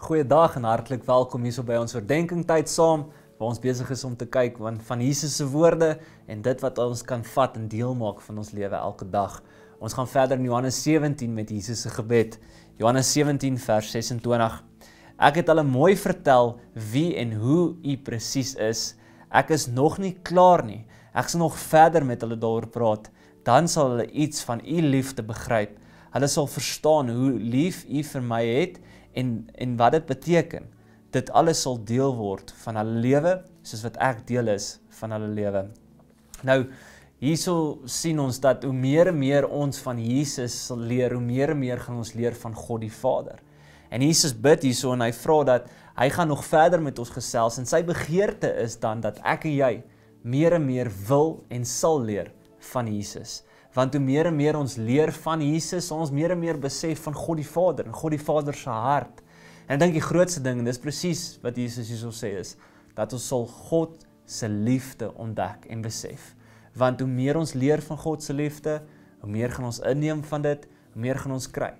Goeiedag en hartlik welkom hierso by ons oordeenking tyd saam waar ons besig is om te kyk van van Jesus se woorde en dit wat ons kan vat en deel maak van ons lewe elke dag. Ons gaan verder in Johannes 17 met Jesus se gebed. Johannes 17 vers 26. Ek het hulle mooi vertel wie en hoe u presies is. Ek is nog nie klaar nie. Ek sal nog verder met hulle daaroor praat. Dan sal hulle iets van u liefde begryp. Hulle sal verstaan hoe lief u vir my het en en wat dit beteken. Dit alles sal deel word van hulle lewe soos wat ek deel is van hulle lewe. Nou hierso sien ons dat hoe meer en meer ons van Jesus sal leer, hoe meer en meer gaan ons leer van God die Vader. En Jesus bid hierso en hy vra dat hy gaan nog verder met ons gesels en sy begeerte is dan dat ek en jy meer en meer wil en sal leer van Jesus want hoe meer en meer ons leer van Jesus, ons meer en meer besef van God die Vader en God die Vader se hart. En ek dink die grootste ding en dis presies wat Jesus hierso sê is dat ons sal God se liefde ontdek en besef. Want hoe meer ons leer van God se liefde, hoe meer gaan ons inneem van dit, hoe meer gaan ons kry.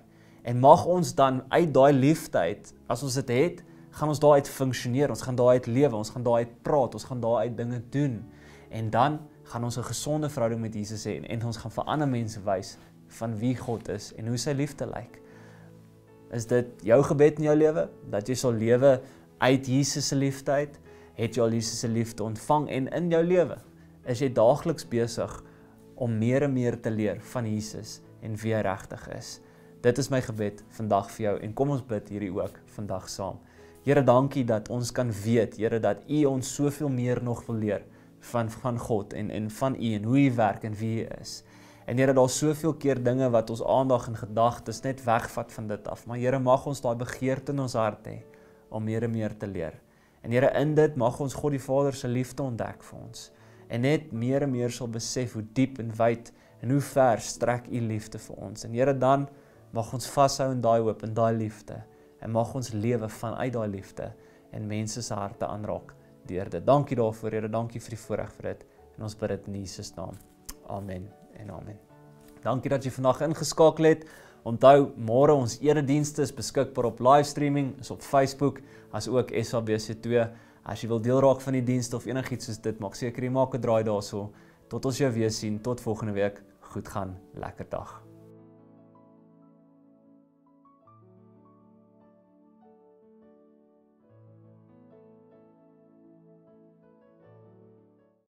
En mag ons dan uit daai liefde uit, as ons dit het, gaan ons daaruit funksioneer, ons gaan daaruit lewe, ons gaan daaruit praat, ons gaan daaruit dinge doen. En dan gaan ons 'n gesonde verhouding met Jesus hê en ons gaan vir ander mense wys van wie God is en hoe sy liefde lyk. Is dit jou gebed in jou lewe dat jy sal lewe uit Jesus se liefde uit? Het jy al Jesus se liefde ontvang en in jou lewe is jy daagliks besig om meer en meer te leer van Jesus en wie hy regtig is? Dit is my gebed vandag vir jou en kom ons bid hierdie ook vandag saam. Here, dankie dat ons kan weet, Here, dat U ons soveel meer nog wil leer van van God en en van U en hoe U werk en wie U is. En Here, daar's soveel keer dinge wat ons aandag en gedagtes net wegvat van dit af. Maar Here, mag ons daai begeerte in ons hart hê om meer en meer te leer. En Here, in dit mag ons God die Vader se liefde ontdek vir ons. En net meer en meer sal besef hoe diep en wyd en hoe ver strek U liefde vir ons. En Here, dan mag ons vashou in daai hoop en daai liefde en mag ons lewe vanuit daai liefde en mense se harte aanraak deur dit. Dankie daarvoor, Here. Dankie vir die voorreg vir dit. En ons bid dit in Jesus naam. Amen en amen. Dankie dat jy vandag ingeskakel het. Onthou, môre ons eredienste is beskikbaar op livestreaming, is op Facebook, as ook SABC2. As jy wil deel raak van die dienste of enigiets soos dit, maak seker jy maak 'n draai daarso. Tot ons jou weer sien, tot volgende week. Goed gaan. Lekker dag.